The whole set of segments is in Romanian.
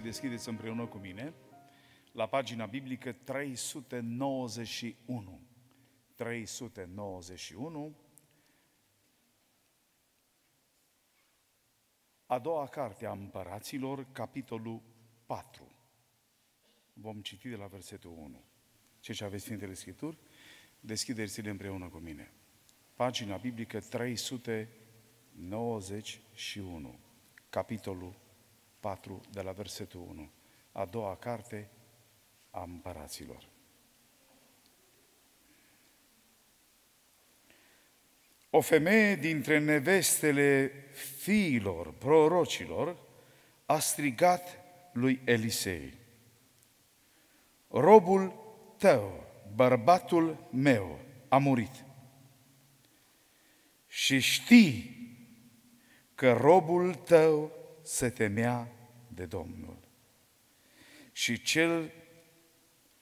Deschideți împreună cu mine la pagina biblică 391. 391. A doua carte a împăraților, capitolul 4. Vom citi de la versetul 1. Ce ce aveți Sfintele Scripturi? Deschideți-le împreună cu mine. Pagina biblică 391, capitolul 4, de la versetul 1. A doua carte a împăraților. O femeie dintre nevestele fiilor prorocilor a strigat lui Elisei, Robul tău, bărbatul meu, a murit. Și știi că robul tău se temea de Domnul. Și cel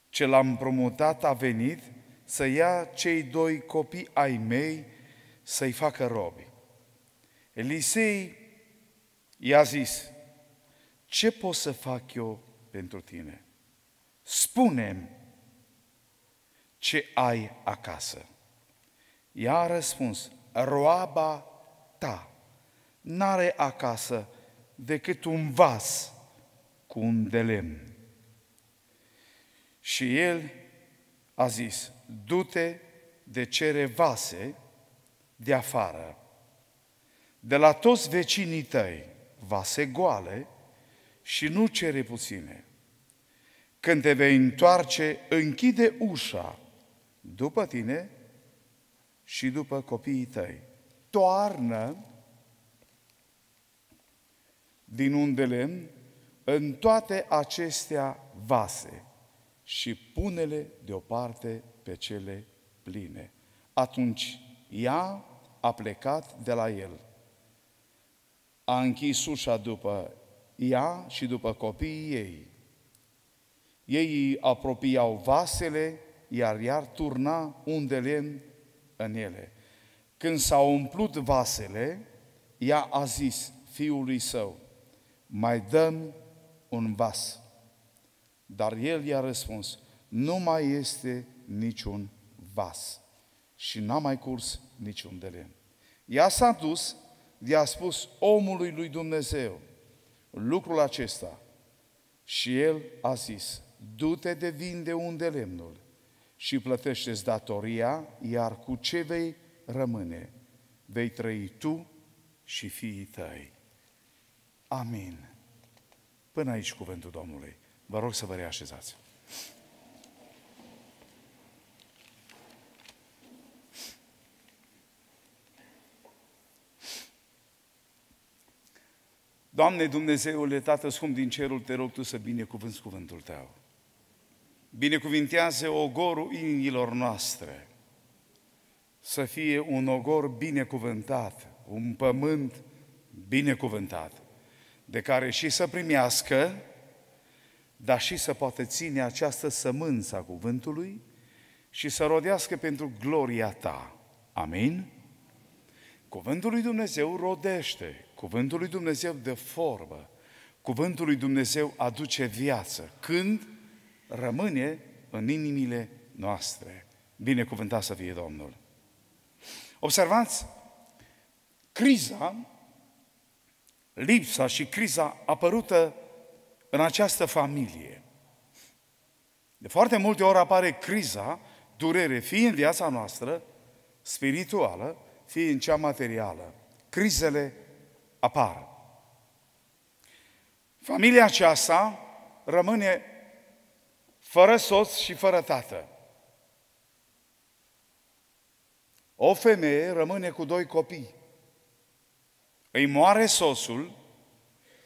ce l-a împrumutat a venit să ia cei doi copii ai mei să-i facă robi. Elisei i-a zis, ce pot să fac eu pentru tine? spune ce ai acasă. Ea a răspuns, roaba ta n-are acasă decât un vas cu un de lemn. Și el a zis, du-te de cere vase de afară, de la toți vecinii tăi, vase goale și nu cere puține. Când te vei întoarce, închide ușa după tine și după copiii tăi. Toarnă din undele în toate acestea vase și pune-le deoparte pe cele pline. Atunci ea a plecat de la el. A închis ușa după ea și după copiii ei. Ei apropiau vasele, iar iar turna undele în ele. Când s-au umplut vasele, ea a zis fiului său, mai dăm un vas. Dar el i-a răspuns, nu mai este niciun vas. Și n-a mai curs niciun de lemn. Ea s-a dus, i-a spus omului lui Dumnezeu lucrul acesta. Și el a zis, du-te de vinde unde lemnul și plătește datoria, iar cu ce vei rămâne, vei trăi tu și fiii tăi. Amin. Până aici cuvântul Domnului. Vă rog să vă reașezați. Doamne Dumnezeule, Tată Scump din cerul, te rog Tu să binecuvânți cuvântul Tău. Binecuvintează ogorul inimilor noastre, să fie un ogor binecuvântat, un pământ binecuvântat de care și să primească, dar și să poată ține această sămânță a cuvântului și să rodească pentru gloria ta. Amin? Cuvântul lui Dumnezeu rodește, cuvântul lui Dumnezeu de formă, cuvântul lui Dumnezeu aduce viață, când rămâne în inimile noastre. Binecuvântat să fie Domnul! Observați, criza lipsa și criza apărută în această familie. De foarte multe ori apare criza, durere, fie în viața noastră, spirituală, fie în cea materială. Crizele apar. Familia aceasta rămâne fără soț și fără tată. O femeie rămâne cu doi copii îi moare sosul,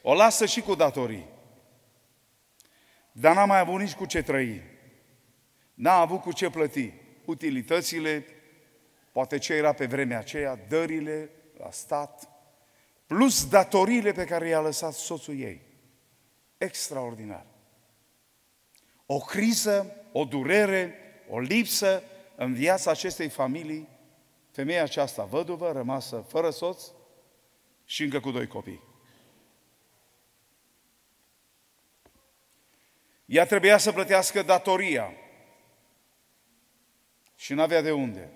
o lasă și cu datorii. Dar n-a mai avut nici cu ce trăi. N-a avut cu ce plăti. Utilitățile, poate ce era pe vremea aceea, dările la stat, plus datoriile pe care i-a lăsat soțul ei. Extraordinar. O criză, o durere, o lipsă în viața acestei familii, femeia aceasta văduvă, rămasă fără soț, și încă cu doi copii. Ea trebuia să plătească datoria și nu avea de unde.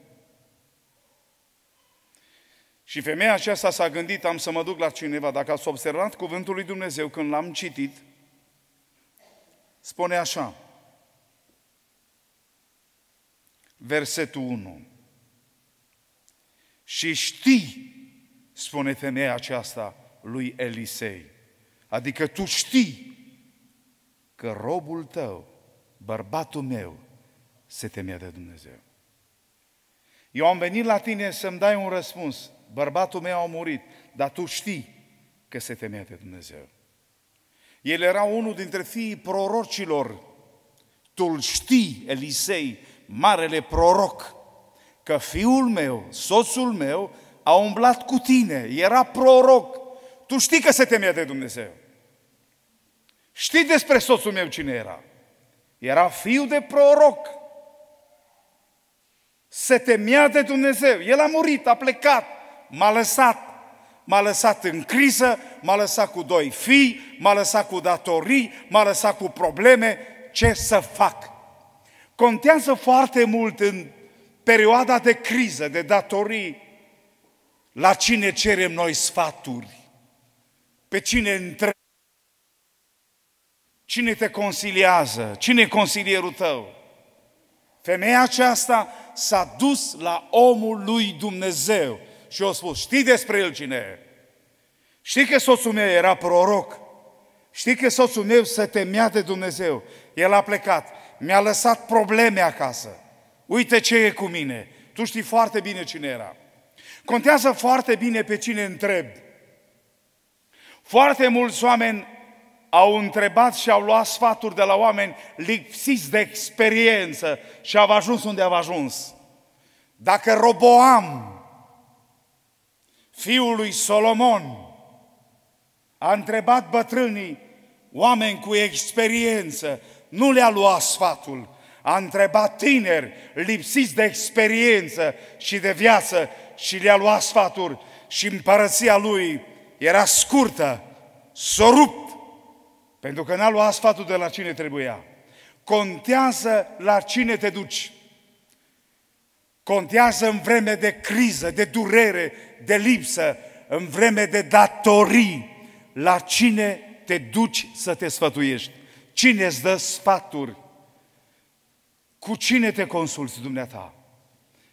Și femeia aceasta s-a gândit, am să mă duc la cineva. Dacă ați observat cuvântul lui Dumnezeu când l-am citit, spune așa, versetul 1. Și știi, spune femeia aceasta lui Elisei, adică tu știi că robul tău, bărbatul meu, se temea de Dumnezeu. Eu am venit la tine să-mi dai un răspuns. Bărbatul meu a murit, dar tu știi că se temea de Dumnezeu. El era unul dintre fiii prorocilor. Tu îl știi, Elisei, marele proroc, că fiul meu, soțul meu, a umblat cu tine, era proroc. Tu știi că se temea de Dumnezeu. Știi despre soțul meu cine era? Era fiu de proroc. Se temea de Dumnezeu. El a murit, a plecat, m-a lăsat. M-a lăsat în criză, m-a lăsat cu doi fii, m-a lăsat cu datorii, m-a lăsat cu probleme. Ce să fac? Contează foarte mult în perioada de criză, de datorii, la cine cerem noi sfaturi, pe cine întrebăm, cine te consiliază, cine e consilierul tău. Femeia aceasta s-a dus la omul lui Dumnezeu și a spus, știi despre el cine e? Știi că soțul meu era proroc? Știi că soțul meu se temea de Dumnezeu? El a plecat, mi-a lăsat probleme acasă. Uite ce e cu mine. Tu știi foarte bine cine era. Contează foarte bine pe cine întreb. Foarte mulți oameni au întrebat și au luat sfaturi de la oameni lipsiți de experiență și au ajuns unde au ajuns. Dacă Roboam, fiul lui Solomon, a întrebat bătrânii, oameni cu experiență, nu le-a luat sfatul, a întrebat tineri lipsiți de experiență și de viață și le-a luat sfaturi și împărăția lui era scurtă, s-a rupt, pentru că n-a luat sfatul de la cine trebuia. Contează la cine te duci. Contează în vreme de criză, de durere, de lipsă, în vreme de datorii, la cine te duci să te sfătuiești. Cine îți dă sfaturi? Cu cine te consulți dumneata?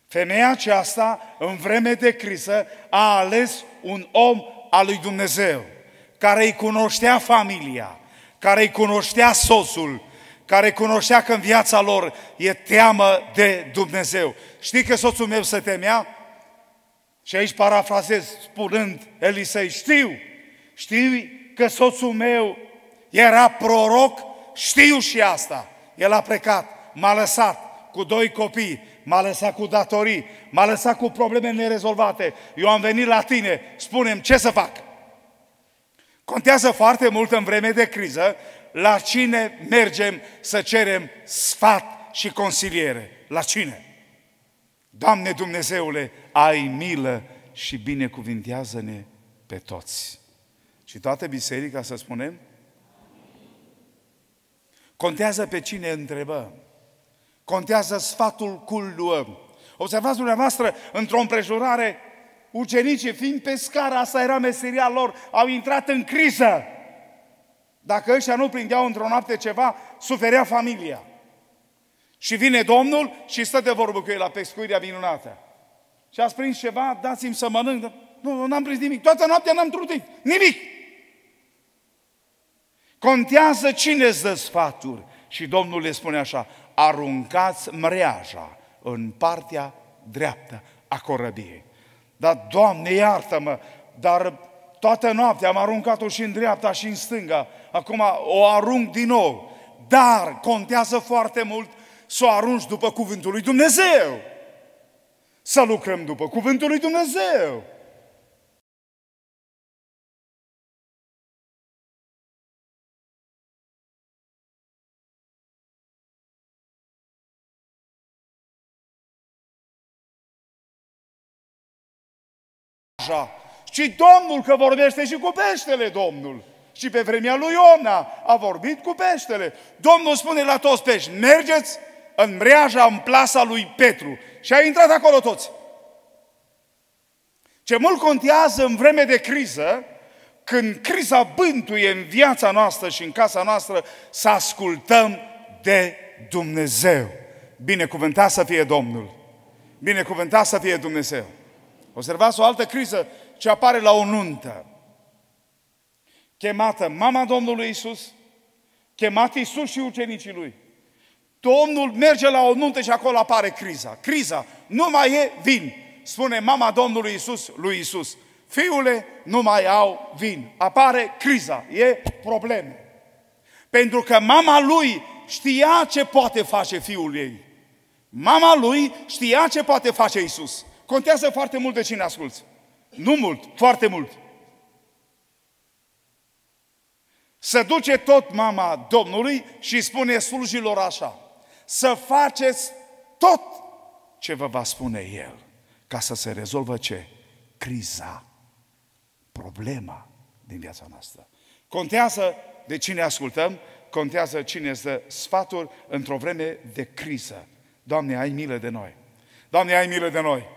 Femeia aceasta, în vreme de criză, a ales un om al lui Dumnezeu, care îi cunoștea familia, care îi cunoștea soțul, care cunoștea că în viața lor e teamă de Dumnezeu. Știi că soțul meu se temea? Și aici parafrazez spunând Elisei, știu, știu că soțul meu era proroc, știu și asta. El a plecat, m-a lăsat cu doi copii, m-a lăsat cu datorii, m-a lăsat cu probleme nerezolvate. Eu am venit la tine, spunem ce să fac. Contează foarte mult în vreme de criză la cine mergem să cerem sfat și consiliere. La cine? Doamne Dumnezeule, ai milă și binecuvintează-ne pe toți. Și toată biserica să spunem? Contează pe cine întrebăm. Contează sfatul cul luăm. Observați dumneavoastră, într-o împrejurare, ucenicii, fiind pe scara, asta era meseria lor, au intrat în criză. Dacă ăștia nu prindeau într-o noapte ceva, suferea familia. Și vine Domnul și stă de vorbă cu el la pescuirea minunată. Și a prins ceva, dați-mi să mănânc. Nu, n-am prins nimic. Toată noaptea n-am trudit. Nimic. Contează cine îți dă sfaturi. Și Domnul le spune așa, aruncați mreaja în partea dreaptă a corăbiei. Dar, Doamne, iartă-mă, dar toată noaptea am aruncat-o și în dreapta și în stânga. Acum o arunc din nou. Dar contează foarte mult să o arunci după cuvântul lui Dumnezeu. Să lucrăm după cuvântul lui Dumnezeu. Așa. Și Domnul că vorbește și cu peștele Domnul. Și pe vremea lui Iona a vorbit cu peștele. Domnul spune la toți pești, mergeți în mreaja, în plasa lui Petru. Și a intrat acolo toți. Ce mult contează în vreme de criză, când criza bântuie în viața noastră și în casa noastră, să ascultăm de Dumnezeu. Binecuvântat să fie Domnul! Binecuvântat să fie Dumnezeu! Observați o altă criză ce apare la o nuntă. Chemată mama Domnului Isus, chemat Isus și ucenicii lui. Domnul merge la o nuntă și acolo apare criza. Criza. Nu mai e vin. Spune mama Domnului Isus lui Isus. Fiule, nu mai au vin. Apare criza. E probleme. Pentru că mama lui știa ce poate face fiul ei. Mama lui știa ce poate face Isus. Contează foarte mult de cine asculți. Nu mult, foarte mult. Să duce tot mama Domnului și spune slujilor așa, să faceți tot ce vă va spune El, ca să se rezolvă ce? Criza, problema din viața noastră. Contează de cine ascultăm, contează cine este sfatul într-o vreme de criză. Doamne, ai milă de noi! Doamne, ai milă de noi!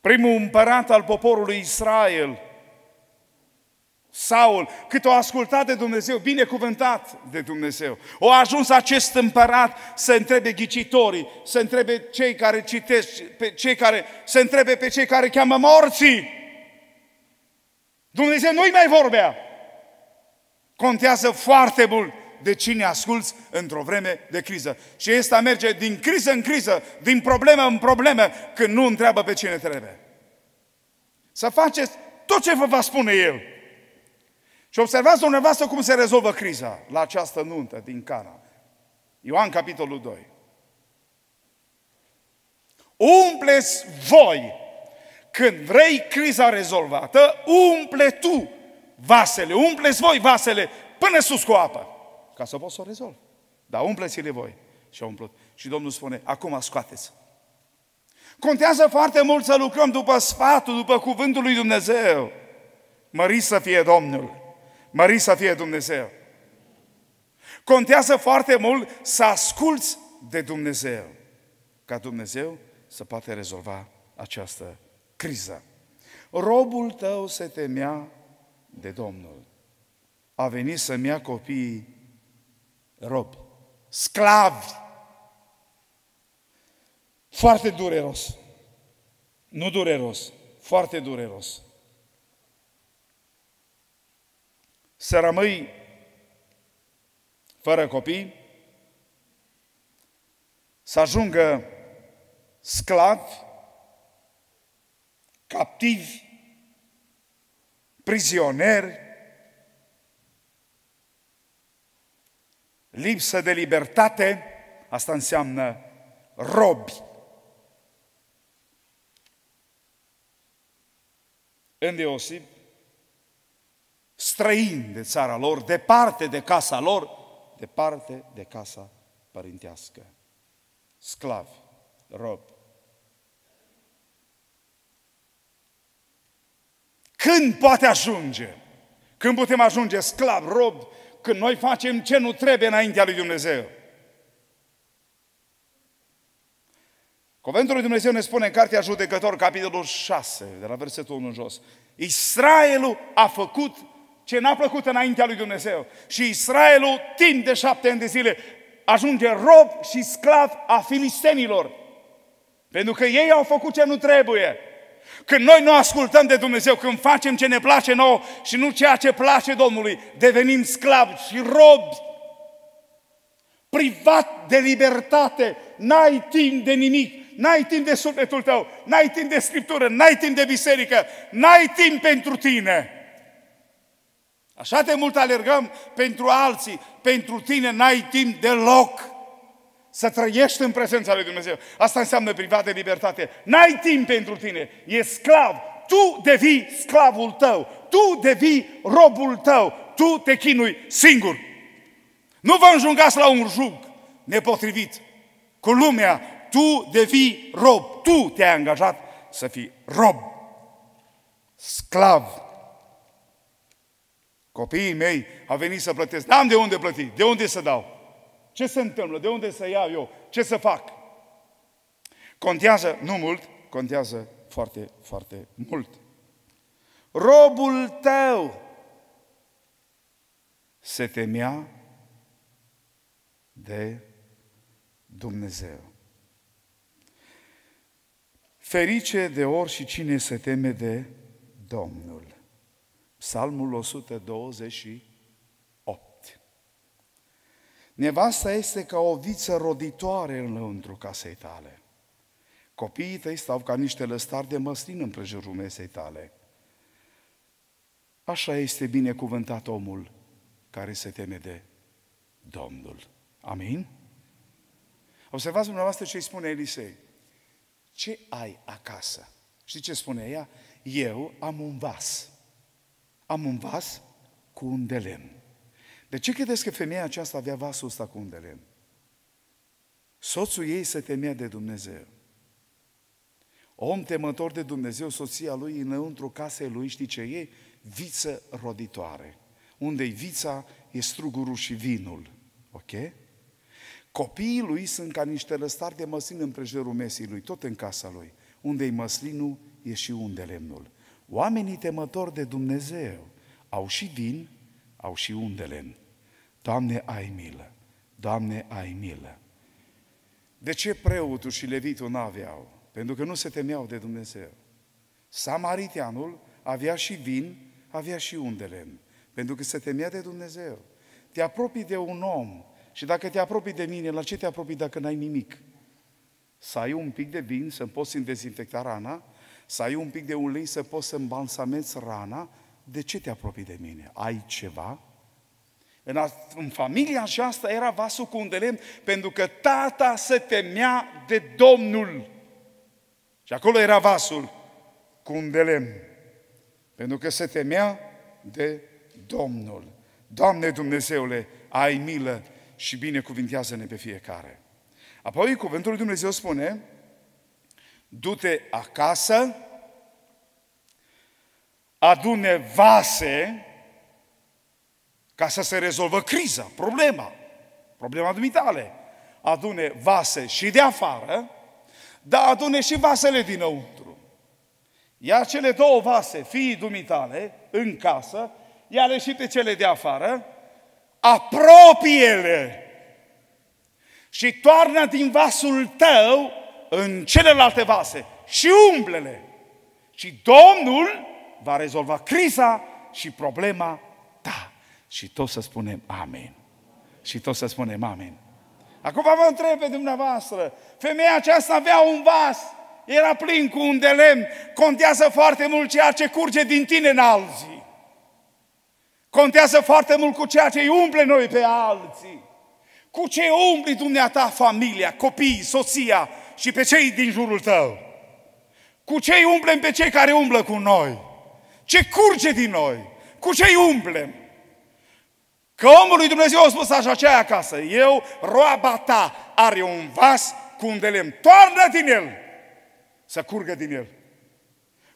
Primul împărat al poporului Israel, Saul, cât o ascultat de Dumnezeu, binecuvântat de Dumnezeu. O ajuns acest împărat să întrebe ghicitorii, să întrebe cei care citesc, pe cei care, să întrebe pe cei care cheamă morții. Dumnezeu nu-i mai vorbea. Contează foarte mult de cine asculți într-o vreme de criză. Și ăsta merge din criză în criză, din problemă în problemă, când nu întreabă pe cine trebuie. Să faceți tot ce vă va spune El. Și observați dumneavoastră cum se rezolvă criza la această nuntă din Cana. Ioan, capitolul 2. Umpleți voi, când vrei criza rezolvată, umple tu vasele, umpleți voi vasele până sus cu apă, ca să poți să o rezolvi. Dar umpleți-le voi. Și au umplut. Și Domnul spune, acum scoateți. Contează foarte mult să lucrăm după sfatul, după cuvântul lui Dumnezeu. Mări să fie Domnul. Mări să fie Dumnezeu. Contează foarte mult să asculți de Dumnezeu, ca Dumnezeu să poate rezolva această criză. Robul tău se temea de Domnul. A venit să-mi ia copiii robi, sclavi. Foarte dureros. Nu dureros, foarte dureros. Să rămâi fără copii, să ajungă sclavi, captivi, prizonieri, lipsă de libertate, asta înseamnă robi. Îndeosib, străini de țara lor, departe de casa lor, departe de casa părintească. Sclavi, robi. Când poate ajunge? Când putem ajunge sclav, rob, când noi facem ce nu trebuie înaintea lui Dumnezeu? Cuvântul lui Dumnezeu ne spune în Cartea Judecător, capitolul 6, de la versetul 1 în jos. Israelul a făcut ce n-a plăcut înaintea lui Dumnezeu. Și Israelul, timp de șapte ani de zile, ajunge rob și sclav a filistenilor. Pentru că ei au făcut ce nu trebuie. Când noi nu ascultăm de Dumnezeu, când facem ce ne place nouă și nu ceea ce place Domnului, devenim sclavi și robi. Privat de libertate, n-ai timp de nimic, n-ai timp de sufletul tău, n-ai timp de scriptură, n-ai timp de biserică, n-ai timp pentru tine. Așa de mult alergăm pentru alții, pentru tine n-ai timp deloc să trăiești în prezența lui Dumnezeu. Asta înseamnă privat de libertate. N-ai timp pentru tine, e sclav. Tu devii sclavul tău, tu devii robul tău, tu te chinui singur. Nu vă înjungați la un jug nepotrivit cu lumea, tu devii rob, tu te-ai angajat să fii rob. sclav. Copiii mei au venit să plătesc. N-am de unde plăti. De unde să dau? Ce se întâmplă? De unde să iau eu? Ce să fac? Contează, nu mult, contează foarte, foarte mult. Robul tău se temea de Dumnezeu. Ferice de ori și cine se teme de Domnul. Psalmul 128. Nevasta este ca o viță roditoare în lăuntru casei tale. Copiii tăi stau ca niște lăstari de măslin în prejurul mesei tale. Așa este binecuvântat omul care se teme de Domnul. Amin? Observați dumneavoastră ce îi spune Elisei. Ce ai acasă? Știți ce spune ea? Eu am un vas. Am un vas cu un de lemn. De ce credeți că femeia aceasta avea vasul ăsta cu un de lemn? Soțul ei se temea de Dumnezeu. Om temător de Dumnezeu, soția lui, înăuntru casei lui, știi ce e? Viță roditoare. Unde-i vița, e strugurul și vinul. Ok? Copiii lui sunt ca niște lăstari de măslin în prejurul mesii lui, tot în casa lui. Unde-i măslinul, e și unde lemnul. Oamenii temători de Dumnezeu au și vin, au și unde lemn. Doamne, ai milă! Doamne, ai milă! De ce preotul și levitul n-aveau? Pentru că nu se temeau de Dumnezeu. Samaritianul avea și vin, avea și unde lemn. Pentru că se temea de Dumnezeu. Te apropii de un om și dacă te apropii de mine, la ce te apropii dacă n-ai nimic? Să ai un pic de vin, să poți dezinfecta rana, să ai un pic de ulei, să poți să îmbalsamezi rana, de ce te apropii de mine? Ai ceva? În, a, în familia aceasta era vasul cu un de lemn, pentru că tata se temea de Domnul. Și acolo era vasul cu un de lemn, pentru că se temea de Domnul. Doamne Dumnezeule, ai milă și binecuvintează-ne pe fiecare. Apoi cuvântul lui Dumnezeu spune, du-te acasă, adune vase ca să se rezolvă criza, problema, problema dumitale. Adune vase și de afară, dar adune și vasele dinăuntru. Ia cele două vase, fiii dumitale, în casă, ia-le și pe cele de afară, apropie-le și toarnă din vasul tău în celelalte vase și umblele. Și Domnul va rezolva criza și problema ta. Și tot să spunem amin. Și tot să spunem amin. Acum vă întreb pe dumneavoastră, femeia aceasta avea un vas, era plin cu un de lemn, contează foarte mult ceea ce curge din tine în alții. Contează foarte mult cu ceea ce îi umple noi pe alții. Cu ce umbli dumneata familia, copiii, soția și pe cei din jurul tău? Cu ce îi umplem pe cei care umblă cu noi? Ce curge din noi? Cu ce îi umplem? Că omul lui Dumnezeu a spus așa, ce ai acasă? Eu, roaba ta, are un vas cu un de lemn. Toarnă din el! Să curgă din el.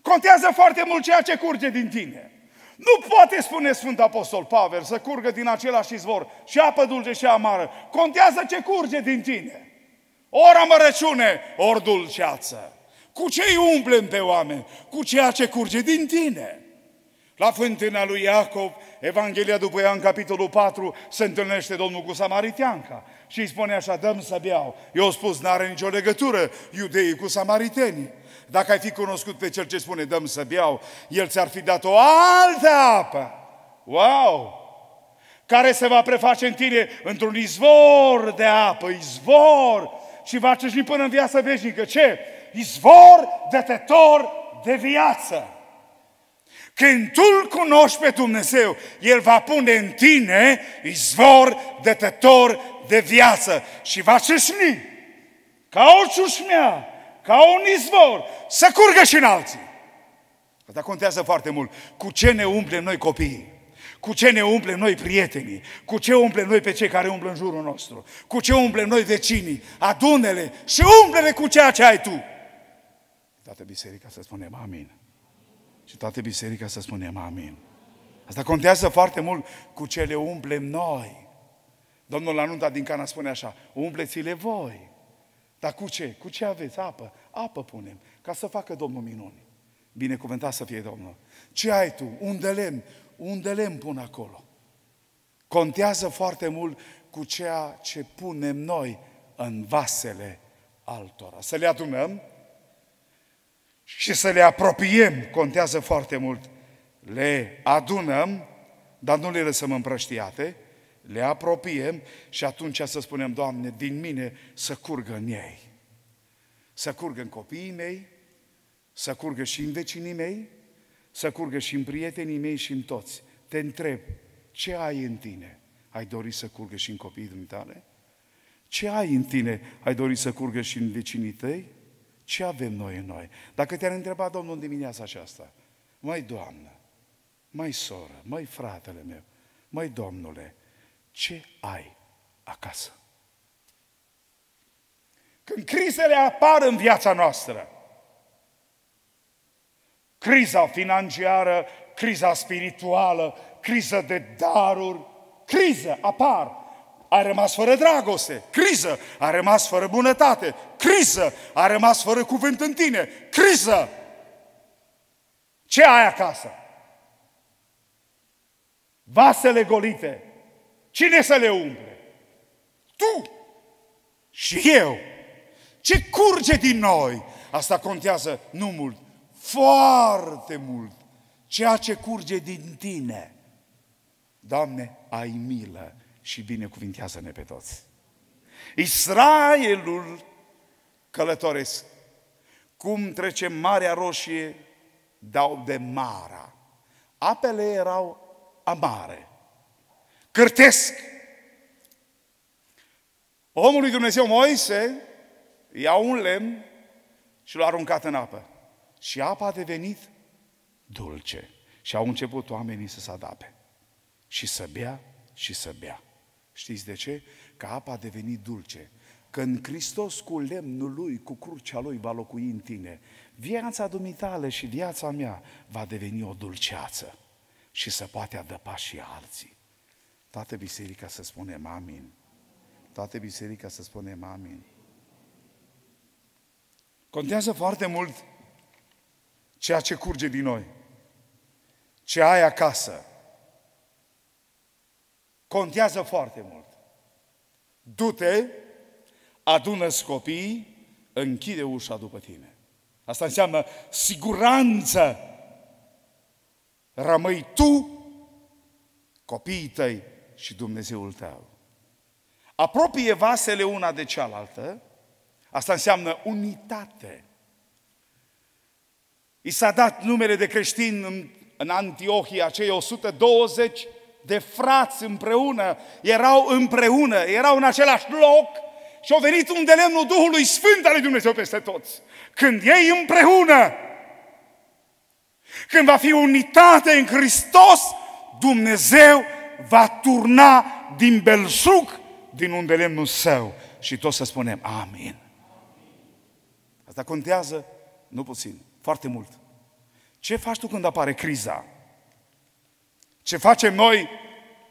Contează foarte mult ceea ce curge din tine. Nu poate, spune Sfântul Apostol Pavel, să curgă din același izvor și apă dulce și amară. Contează ce curge din tine. Ori amărăciune, ori dulceață. Cu ce îi umplem pe oameni? Cu ceea ce curge din tine. La fântâna lui Iacov, Evanghelia după ea în capitolul 4, se întâlnește Domnul cu Samariteanca și îi spune așa, dăm să beau. Eu spus, n-are nicio legătură iudeii cu samaritenii. Dacă ai fi cunoscut pe cel ce spune dăm să beau, el ți-ar fi dat o altă apă. Wow! Care se va preface în tine într-un izvor de apă, izvor, și va și până în viață veșnică. Ce? Izvor dătător de viață. Când tu îl cunoști pe Dumnezeu, El va pune în tine izvor dătător de viață și va țâșni ca o ciușmea ca un izvor, să curgă și în alții. Asta contează foarte mult. Cu ce ne umplem noi copiii? Cu ce ne umplem noi prietenii? Cu ce umplem noi pe cei care umblă în jurul nostru? Cu ce umplem noi vecinii? Adunele și umplele cu ceea ce ai tu. Toată biserica să spunem amin. Și toată biserica să spunem amin. Asta contează foarte mult cu ce le umplem noi. Domnul la nunta din Cana spune așa, umpleți-le voi. Dar cu ce? Cu ce aveți? Apă. Apă punem, ca să facă Domnul minuni. Binecuvântat să fie Domnul. Ce ai tu? Un de lemn. Un de lemn pun acolo. Contează foarte mult cu ceea ce punem noi în vasele altora. Să le adunăm și să le apropiem, contează foarte mult. Le adunăm, dar nu le lăsăm împrăștiate, le apropiem și atunci să spunem, Doamne, din mine să curgă în ei. Să curgă în copiii mei, să curgă și în vecinii mei, să curgă și în prietenii mei și în toți. Te întreb, ce ai în tine? Ai dori să curgă și în copiii dumitale? Ce ai în tine? Ai dori să curgă și în vecinii tăi? Ce avem noi în noi? Dacă te-ar întreba Domnul în dimineața aceasta, mai Doamnă, mai soră, mai fratele meu, mai Domnule, ce ai acasă? Când crizele apar în viața noastră, criza financiară, criza spirituală, criza de daruri, criză apar. A rămas fără dragoste, criză, a rămas fără bunătate, criză, a rămas fără cuvânt în tine, criză. Ce ai acasă? Vasele golite. Cine să le umple? Tu și eu. Ce curge din noi? Asta contează nu mult, foarte mult. Ceea ce curge din tine. Doamne, ai milă și binecuvintează-ne pe toți. Israelul călătoresc. Cum trece Marea Roșie, dau de Mara. Apele erau amare. Cârtesc. Omul lui Dumnezeu Moise ia un lemn și l-a aruncat în apă. Și apa a devenit dulce. Și au început oamenii să se adape. Și să bea și să bea. Știți de ce? Că apa a devenit dulce. Când Hristos cu lemnul lui, cu crucea lui va locui în tine, viața dumitale și viața mea va deveni o dulceață și să poate adăpa și alții. Toată biserica să spunem amin. Toată biserica să spunem amin. Contează foarte mult ceea ce curge din noi. Ce ai acasă. Contează foarte mult. Du-te, adună copiii, închide ușa după tine. Asta înseamnă siguranță. Rămâi tu, copiii tăi și Dumnezeul tău. Apropie vasele una de cealaltă, asta înseamnă unitate. I s-a dat numele de creștin în, în Antiohia, cei 120 de frați împreună, erau împreună, erau în același loc și au venit un de lemnul Duhului Sfânt al lui Dumnezeu peste toți. Când ei împreună, când va fi unitate în Hristos, Dumnezeu va turna din belșug din unde lemnul său și tot să spunem amin. Asta contează nu puțin, foarte mult. Ce faci tu când apare criza? Ce facem noi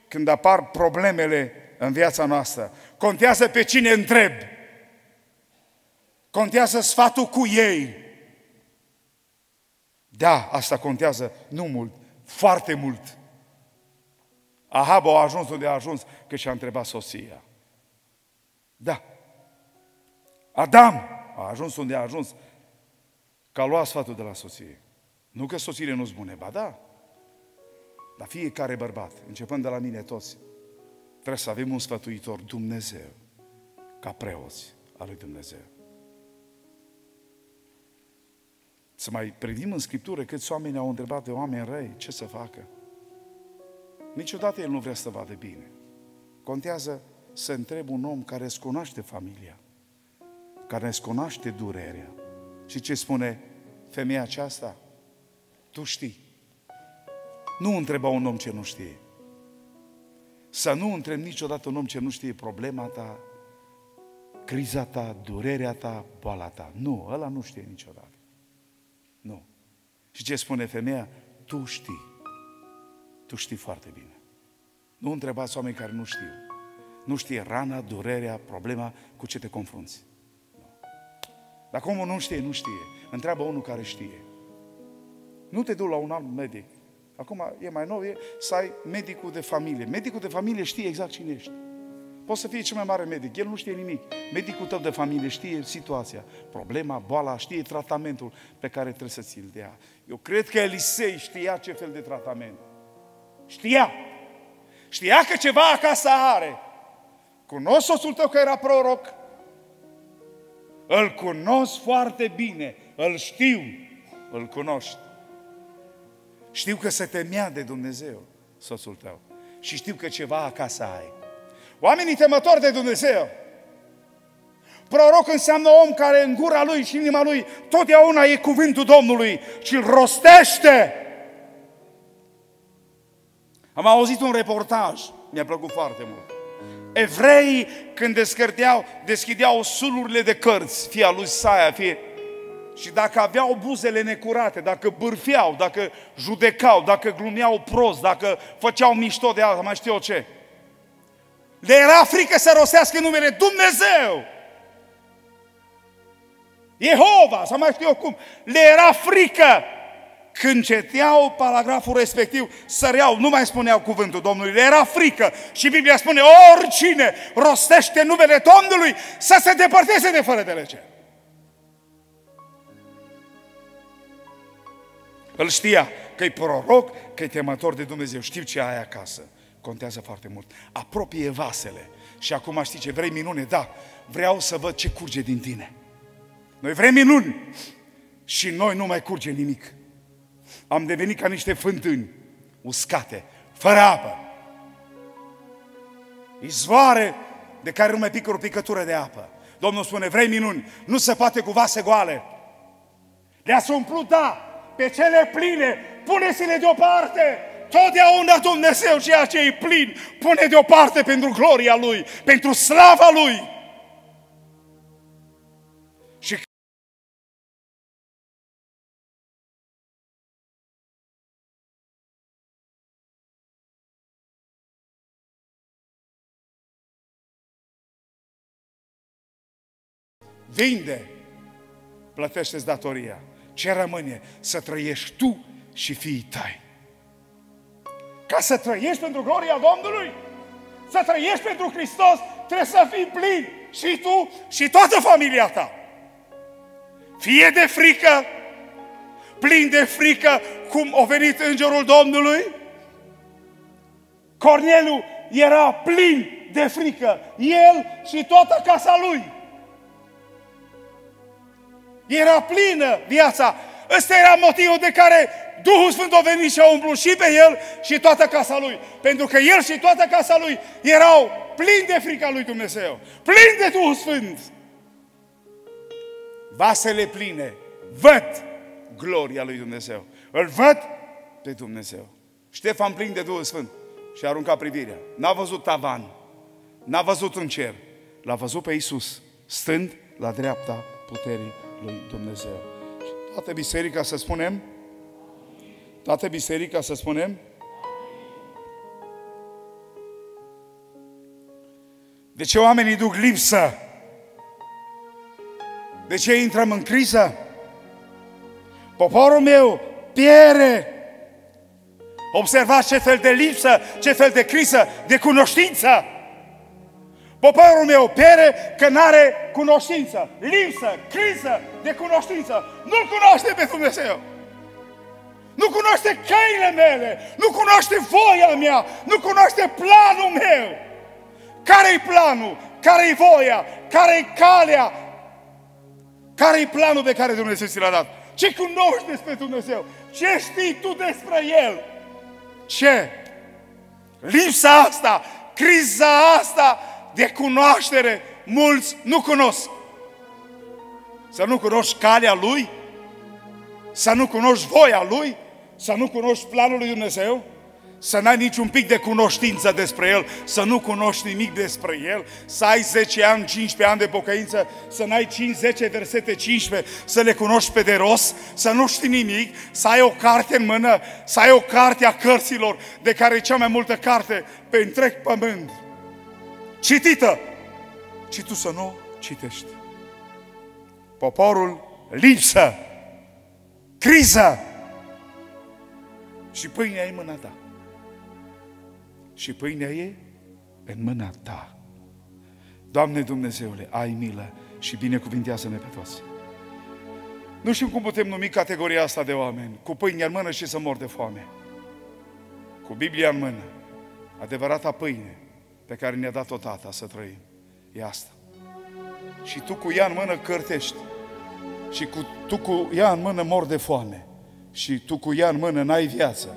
când apar problemele în viața noastră? Contează pe cine întreb. Contează sfatul cu ei. Da, asta contează nu mult, foarte mult. Ahab a ajuns unde a ajuns că și-a întrebat soția. Da. Adam a ajuns unde a ajuns că a luat sfatul de la soție. Nu că soțiile nu-s bune, ba da. Dar fiecare bărbat, începând de la mine toți, trebuie să avem un sfătuitor, Dumnezeu, ca preoți al lui Dumnezeu. Să mai privim în Scriptură câți oameni au întrebat de oameni răi ce să facă. Niciodată el nu vrea să vadă bine. Contează să întreb un om care îți cunoaște familia, care îți cunoaște durerea. Și ce spune femeia aceasta? Tu știi. Nu întreba un om ce nu știe. Să nu întreb niciodată un om ce nu știe problema ta, criza ta, durerea ta, boala ta. Nu, ăla nu știe niciodată. Nu. Și ce spune femeia? Tu știi. Tu știi foarte bine. Nu întrebați oameni care nu știu. Nu știe rana, durerea, problema cu ce te confrunți. Dacă omul nu știe, nu știe. Întreabă unul care știe. Nu te du la un alt medic. Acum e mai nou, e să ai medicul de familie. Medicul de familie știe exact cine ești. Poți să fie cel mai mare medic, el nu știe nimic. Medicul tău de familie știe situația, problema, boala, știe tratamentul pe care trebuie să ți-l dea. Eu cred că Elisei știa ce fel de tratament. Știa. Știa că ceva acasă are. Cunosc soțul tău că era proroc. Îl cunosc foarte bine. Îl știu. Îl cunoști. Știu că se temea de Dumnezeu, soțul tău. Și știu că ceva acasă ai. Oamenii temători de Dumnezeu. Proroc înseamnă om care în gura lui și inima lui totdeauna e cuvântul Domnului și îl rostește. Am auzit un reportaj, mi-a plăcut foarte mult. Evreii, când descărteau, deschideau sulurile de cărți, fie a lui Saia, fie... Și dacă aveau buzele necurate, dacă bârfeau, dacă judecau, dacă glumeau prost, dacă făceau mișto de alta, mai știu eu ce, le era frică să rostească numele Dumnezeu. Jehova, sau mai știu eu cum. Le era frică când ceteau paragraful respectiv, săreau, nu mai spuneau cuvântul Domnului, le era frică. Și Biblia spune, oricine rostește numele Domnului să se depărteze de fără de lege. Îl știa că e proroc, că e temător de Dumnezeu. Știu ce ai acasă. Contează foarte mult. Apropie vasele. Și acum știi ce? Vrei minune? Da. Vreau să văd ce curge din tine. Noi vrem minuni. Și noi nu mai curge nimic am devenit ca niște fântâni uscate, fără apă. Izvoare de care nu mai pică o picătură de apă. Domnul spune, vrei minuni? Nu se poate cu vase goale. Le-ați umplut, da, pe cele pline, pune-se-le deoparte. Totdeauna Dumnezeu ceea ce e plin, pune deoparte pentru gloria Lui, pentru slava Lui. vinde, plătește-ți datoria. Ce rămâne? Să trăiești tu și fiii tăi. Ca să trăiești pentru gloria Domnului, să trăiești pentru Hristos, trebuie să fii plin și tu și toată familia ta. Fie de frică, plin de frică, cum a venit îngerul Domnului. Cornelu era plin de frică, el și toată casa lui. Era plină viața. Ăsta era motivul de care Duhul Sfânt a venit și a umplut și pe el și toată casa lui. Pentru că el și toată casa lui erau plini de frica lui Dumnezeu. Plini de Duhul Sfânt. Vasele pline văd gloria lui Dumnezeu. Îl văd pe Dumnezeu. Ștefan plin de Duhul Sfânt și a aruncat privirea. N-a văzut tavan, n-a văzut un cer, l-a văzut pe Iisus stând la dreapta puterii lui Dumnezeu. Și toată biserica să spunem? Toată biserica să spunem? De ce oamenii duc lipsă? De ce intrăm în criză? Poporul meu piere. Observați ce fel de lipsă, ce fel de criză, de cunoștință. Poporul meu piere că nu are cunoștință, lipsă, criză de cunoștință. Nu-L cunoaște pe Dumnezeu. Nu cunoaște căile mele, nu cunoaște voia mea, nu cunoaște planul meu. Care-i planul? Care-i voia? Care-i calea? Care-i planul pe care Dumnezeu ți l-a dat? Ce cunoști despre Dumnezeu? Ce știi tu despre El? Ce? Lipsa asta, criza asta, de cunoaștere mulți nu cunosc. Să nu cunoști calea Lui, să nu cunoști voia Lui, să nu cunoști planul lui Dumnezeu, să n-ai niciun pic de cunoștință despre El, să nu cunoști nimic despre El, să ai 10 ani, 15 ani de pocăință, să n-ai 5-10 versete 15, să le cunoști pe de rost, să nu știi nimic, să ai o carte în mână, să ai o carte a cărților, de care e cea mai multă carte pe întreg pământ, citită, ci tu să nu citești. Poporul lipsă, criză și pâinea e în mâna ta și pâinea e în mâna ta. Doamne Dumnezeule, ai milă și binecuvintează-ne pe toți. Nu știu cum putem numi categoria asta de oameni, cu pâinea în mână și să mor de foame. Cu Biblia în mână, adevărata pâine pe care ne-a dat-o Tata să trăim, e asta. Și tu cu ea în mână cărtești. Și cu, tu cu ea în mână mor de foame. Și tu cu ea în mână n-ai viață.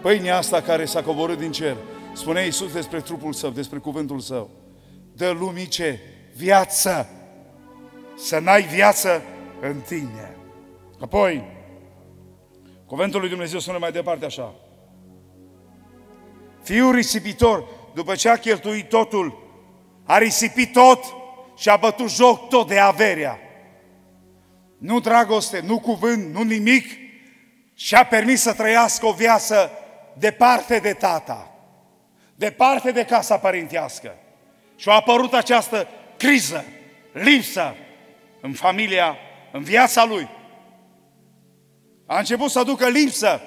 Pâinea asta care s-a coborât din cer Spune Iisus despre trupul său, despre cuvântul său. Dă lumii ce? Viață. Să n-ai viață în tine. Apoi, cuvântul lui Dumnezeu spune mai departe așa. Fiul risipitor, după ce a cheltuit totul, a risipit tot și a bătut joc tot de averea. Nu dragoste, nu cuvânt, nu nimic, și a permis să trăiască o viață departe de tata departe de casa părintească. Și a apărut această criză, lipsă în familia, în viața lui. A început să aducă lipsă.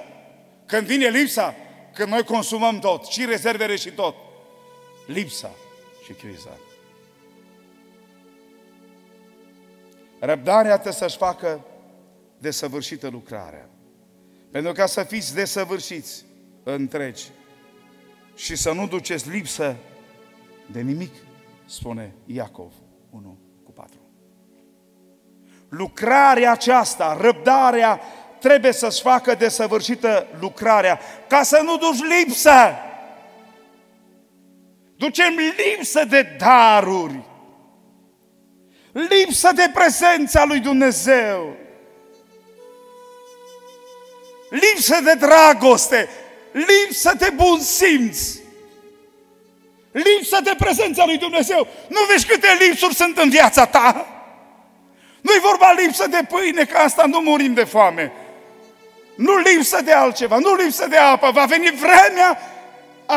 Când vine lipsa, când noi consumăm tot, și rezervele și tot. Lipsa și criza. Răbdarea trebuie să-și facă desăvârșită lucrarea. Pentru ca să fiți desăvârșiți întregi, și să nu duceți lipsă de nimic, spune Iacov 1 cu 4. Lucrarea aceasta, răbdarea, trebuie să-ți facă desăvârșită lucrarea, ca să nu duci lipsă. Ducem lipsă de daruri, lipsă de prezența lui Dumnezeu, lipsă de dragoste, lipsă de bun simț, lipsă de prezența lui Dumnezeu. Nu vezi câte lipsuri sunt în viața ta? Nu-i vorba lipsă de pâine, că asta nu murim de foame. Nu lipsă de altceva, nu lipsă de apă. Va veni vremea,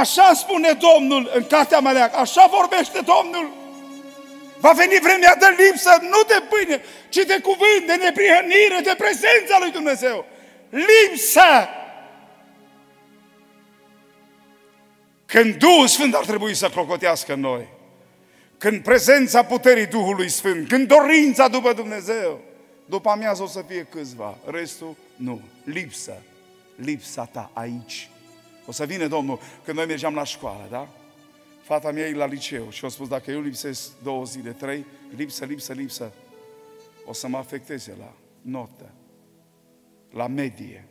așa spune Domnul în cartea Maleac, așa vorbește Domnul. Va veni vremea de lipsă, nu de pâine, ci de cuvânt, de neprihănire, de prezența lui Dumnezeu. Lipsă! Când Duhul Sfânt ar trebui să clocotească în noi, când prezența puterii Duhului Sfânt, când dorința după Dumnezeu, după amiază o să fie câțiva, restul nu. Lipsă, lipsa ta aici. O să vină Domnul, când noi mergeam la școală, da? Fata mea e la liceu și a spus, dacă eu lipsesc două zile, trei, lipsă, lipsă, lipsă, o să mă afecteze la notă, la medie.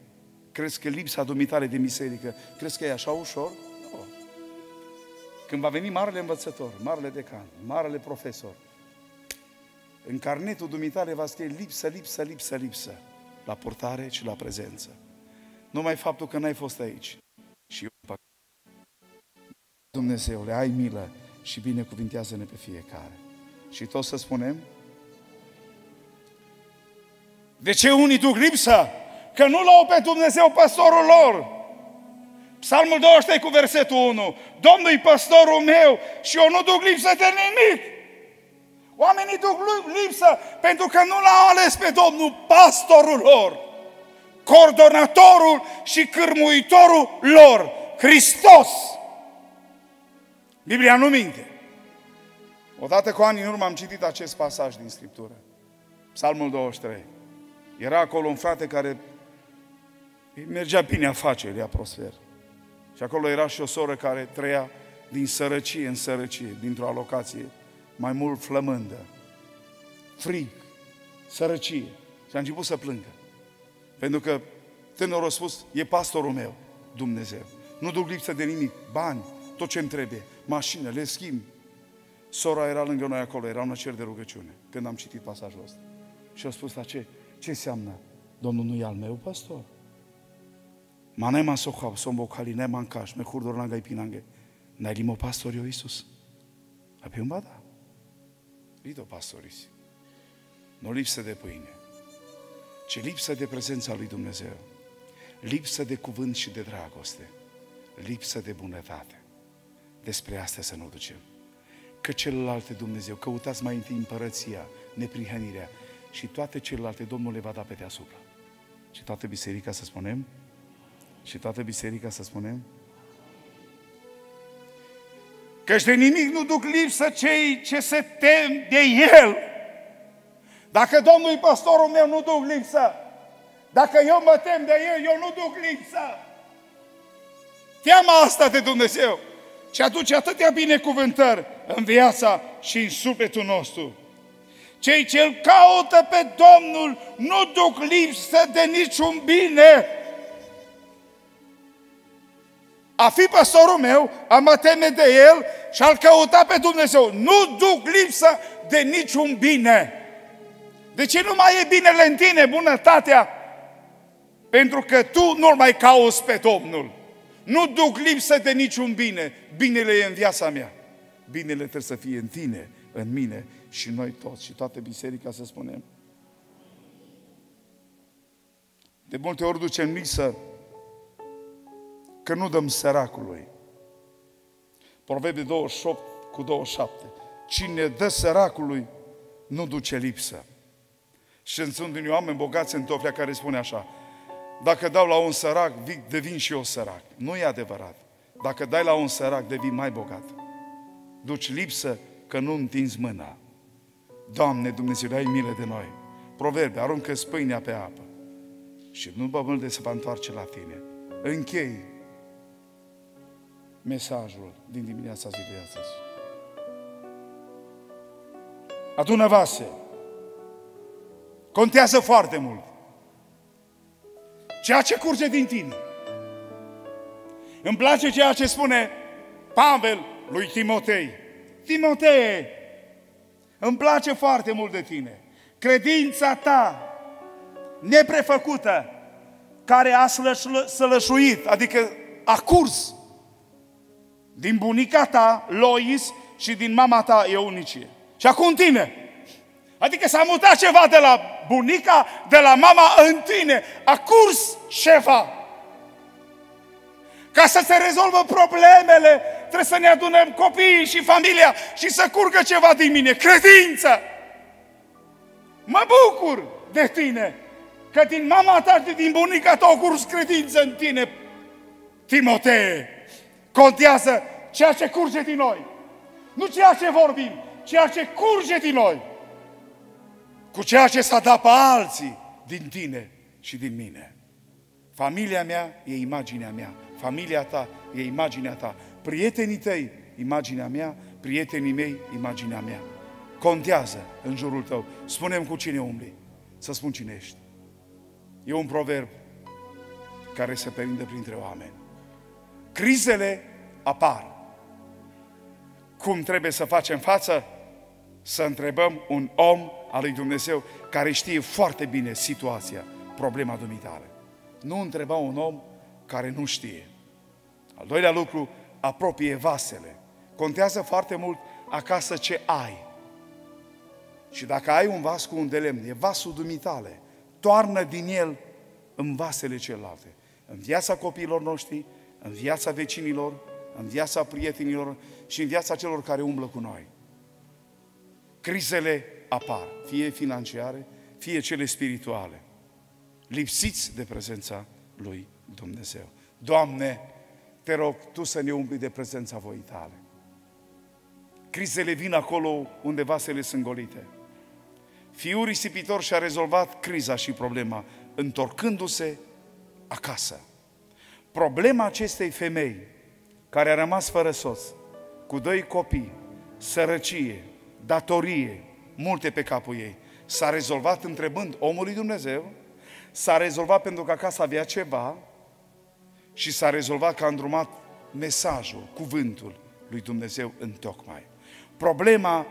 Crezi că lipsa dumitare de biserică, crezi că e așa ușor? Când va veni marele învățător, marele decan, marele profesor, în carnetul dumitare va scrie lipsă, lipsă, lipsă, lipsă, la purtare și la prezență. Numai faptul că n-ai fost aici. Și eu Dumnezeule, ai milă și binecuvintează-ne pe fiecare. Și tot să spunem, de ce unii duc lipsă? Că nu l-au pe Dumnezeu păstorul lor. Psalmul 23 cu versetul 1. Domnul e păstorul meu și eu nu duc lipsă de nimic. Oamenii duc lipsă pentru că nu l-au ales pe Domnul pastorul lor, coordonatorul și cârmuitorul lor, Hristos. Biblia nu minte. Odată cu ani în urmă am citit acest pasaj din Scriptură. Psalmul 23. Era acolo un frate care mergea bine afacerea prosper. Și acolo era și o soră care trăia din sărăcie în sărăcie, dintr-o alocație mai mult flămândă. Frig, sărăcie. Și a început să plângă. Pentru că tânărul a spus, e pastorul meu, Dumnezeu. Nu duc lipsă de nimic, bani, tot ce-mi trebuie, mașină, le schimb. Sora era lângă noi acolo, era un cer de rugăciune, când am citit pasajul ăsta. Și a spus, la ce? Ce înseamnă? Domnul nu e al meu pastor? Manema soha sombo kali ne mankash me khurdor na gai pinange. Na limo pastor yo Isus. Ape un bada. Lido pastoris. Nu lipsă de pâine, ci lipsă de prezența lui Dumnezeu. Lipsă de cuvânt și de dragoste. Lipsă de bunătate. Despre asta să nu ducem. Că celelalte Dumnezeu, căutați mai întâi împărăția, neprihănirea și toate celelalte Domnul le va da pe deasupra. Și toată biserica să spunem? Și toată biserica să spunem? Căci de nimic nu duc lipsă cei ce se tem de El. Dacă Domnul e pastorul meu, nu duc lipsă. Dacă eu mă tem de El, eu nu duc lipsă. Teama asta de Dumnezeu și aduce atâtea binecuvântări în viața și în sufletul nostru. Cei ce îl caută pe Domnul nu duc lipsă de niciun bine. A fi pastorul meu, a mă teme de el și a-L căuta pe Dumnezeu. Nu duc lipsă de niciun bine. De ce nu mai e binele în tine, bunătatea? Pentru că tu nu-L mai cauți pe Domnul. Nu duc lipsă de niciun bine. Binele e în viața mea. Binele trebuie să fie în tine, în mine și noi toți și toată biserica să spunem. De multe ori ducem misă că nu dăm săracului. Proverbe 28 cu 27. Cine dă săracului, nu duce lipsă. Și sunt unii oameni bogați în Tofia care spune așa, dacă dau la un sărac, devin și eu sărac. Nu e adevărat. Dacă dai la un sărac, devii mai bogat. Duci lipsă că nu întinzi mâna. Doamne Dumnezeu, ai milă de noi. Proverbe, aruncă spâinea pe apă. Și nu bămâlte se va întoarce la tine. Închei mesajul din dimineața zilei astăzi. Adună vase. Contează foarte mult. Ceea ce curge din tine. Îmi place ceea ce spune Pavel lui Timotei. Timotei, îmi place foarte mult de tine. Credința ta neprefăcută, care a sălășuit, adică a curs din bunica ta, Lois, și din mama ta, Eunicie. Și acum tine. Adică s-a mutat ceva de la bunica, de la mama în tine. A curs ceva. Ca să se rezolvă problemele, trebuie să ne adunăm copiii și familia și să curgă ceva din mine. Credință! Mă bucur de tine că din mama ta și din bunica ta au curs credință în tine, Timotee. Contează ceea ce curge din noi. Nu ceea ce vorbim, ceea ce curge din noi. Cu ceea ce s-a dat pe alții din tine și din mine. Familia mea e imaginea mea. Familia ta e imaginea ta. Prietenii tăi, imaginea mea. Prietenii mei, imaginea mea. Contează în jurul tău. Spunem cu cine umbli. Să spun cine ești. E un proverb care se perinde printre oameni. Crizele apar. Cum trebuie să facem față? Să întrebăm un om al lui Dumnezeu care știe foarte bine situația, problema dumitare. Nu întreba un om care nu știe. Al doilea lucru, apropie vasele. Contează foarte mult acasă ce ai. Și dacă ai un vas cu un de lemn, e vasul dumitale, toarnă din el în vasele celelalte. În viața copiilor noștri, în viața vecinilor, în viața prietenilor și în viața celor care umblă cu noi. Crizele apar, fie financiare, fie cele spirituale. Lipsiți de prezența lui Dumnezeu. Doamne, te rog Tu să ne umpli de prezența voii Tale. Crizele vin acolo unde vasele sunt golite. Fiul risipitor și-a rezolvat criza și problema, întorcându-se acasă. Problema acestei femei, care a rămas fără soț, cu doi copii, sărăcie, datorie, multe pe capul ei, s-a rezolvat întrebând omului Dumnezeu, s-a rezolvat pentru că acasă avea ceva și s-a rezolvat că a îndrumat mesajul, cuvântul lui Dumnezeu în tocmai. Problema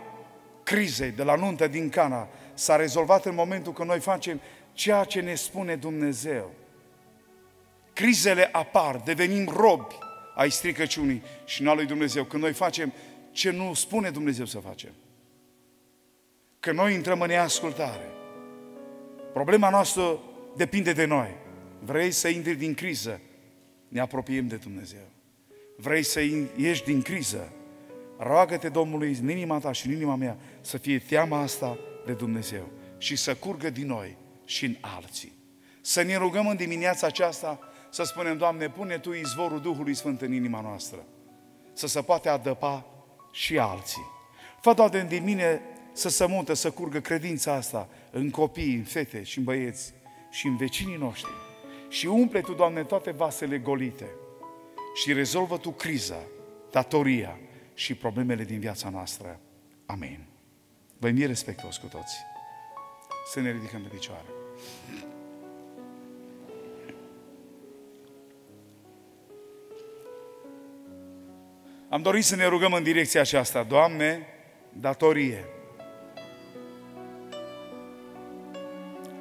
crizei de la nuntă din Cana s-a rezolvat în momentul când noi facem ceea ce ne spune Dumnezeu. Crizele apar, devenim robi ai stricăciunii și nu a lui Dumnezeu. Când noi facem ce nu spune Dumnezeu să facem. Că noi intrăm în neascultare. Problema noastră depinde de noi. Vrei să intri din criză? Ne apropiem de Dumnezeu. Vrei să ieși din criză? Roagă-te Domnului în inima ta și în inima mea să fie teama asta de Dumnezeu și să curgă din noi și în alții. Să ne rugăm în dimineața aceasta să spunem, Doamne, pune Tu izvorul Duhului Sfânt în inima noastră, să se poate adăpa și alții. Fă, Doamne, din mine să se munte, să curgă credința asta în copii, în fete și în băieți și în vecinii noștri. Și umple Tu, Doamne, toate vasele golite și rezolvă Tu criza, datoria și problemele din viața noastră. Amin. Vă invit respectuos cu toți. Să ne ridicăm de picioare. Am dorit să ne rugăm în direcția aceasta. Doamne, datorie.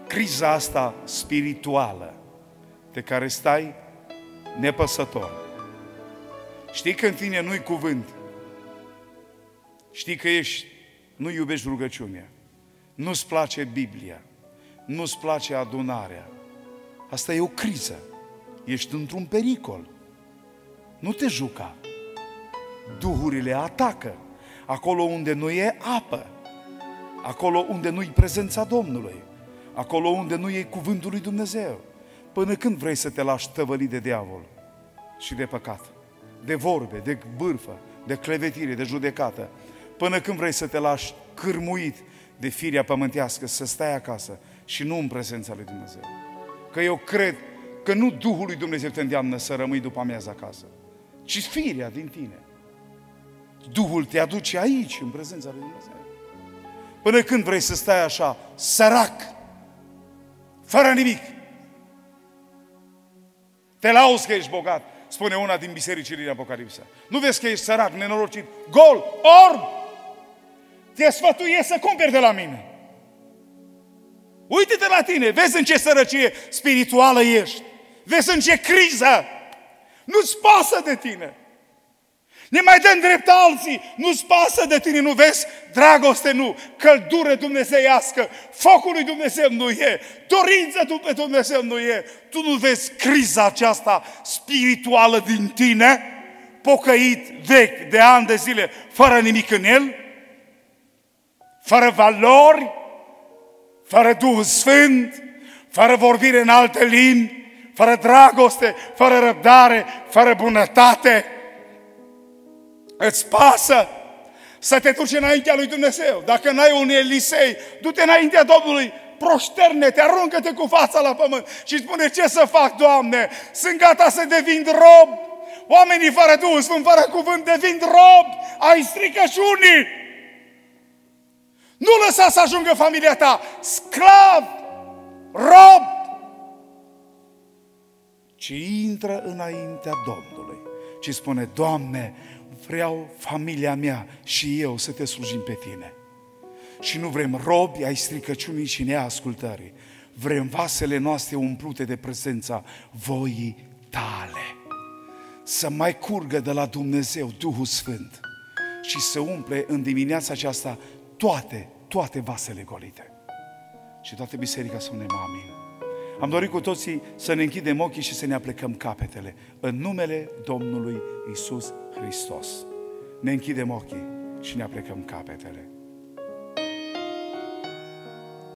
Criza asta spirituală de care stai nepăsător. Știi că în tine nu-i cuvânt. Știi că ești, nu iubești rugăciunea. Nu-ți place Biblia. Nu-ți place adunarea. Asta e o criză. Ești într-un pericol. Nu te juca. Duhurile atacă. Acolo unde nu e apă. Acolo unde nu e prezența Domnului. Acolo unde nu e cuvântul lui Dumnezeu. Până când vrei să te lași tăvălit de diavol și de păcat? De vorbe, de bârfă, de clevetire, de judecată. Până când vrei să te lași cârmuit de firia pământească, să stai acasă și nu în prezența lui Dumnezeu. Că eu cred că nu Duhul lui Dumnezeu te îndeamnă să rămâi după amiază acasă, ci firia din tine. Duhul te aduce aici, în prezența lui Dumnezeu. Până când vrei să stai așa, sărac, fără nimic. Te lauzi că ești bogat, spune una din bisericile din Apocalipsa. Nu vezi că ești sărac, nenorocit, gol, orb? Te sfătuie să cumperi de la mine. Uite-te la tine, vezi în ce sărăcie spirituală ești. Vezi în ce criză. Nu-ți pasă de tine. Ne mai dăm drept alții, nu-ți pasă de tine, nu vezi? Dragoste nu, căldură dumnezeiască, focul lui Dumnezeu nu e, dorința tu pe Dumnezeu nu e. Tu nu vezi criza aceasta spirituală din tine, pocăit vechi de ani de zile, fără nimic în el? Fără valori, fără Duhul Sfânt, fără vorbire în alte limbi, fără dragoste, fără răbdare, fără bunătate, Îți pasă să te duci înaintea lui Dumnezeu. Dacă n-ai un Elisei, du-te înaintea Domnului, proșterne-te, aruncă-te cu fața la pământ și spune ce să fac, Doamne? Sunt gata să devin rob. Oamenii fără Duhul Sfânt, fără cuvânt, devin rob ai stricăciunii. Nu lăsa să ajungă familia ta sclav, rob, ci intră înaintea Domnului și spune, Doamne, vreau familia mea și eu să te slujim pe tine. Și nu vrem robi ai stricăciunii și neascultării. Vrem vasele noastre umplute de prezența voii tale. Să mai curgă de la Dumnezeu Duhul Sfânt și să umple în dimineața aceasta toate, toate vasele golite. Și toată biserica să spunem amin. Am dorit cu toții să ne închidem ochii și să ne aplecăm capetele în numele Domnului Isus Hristos. Ne închidem ochii și ne aplecăm capetele.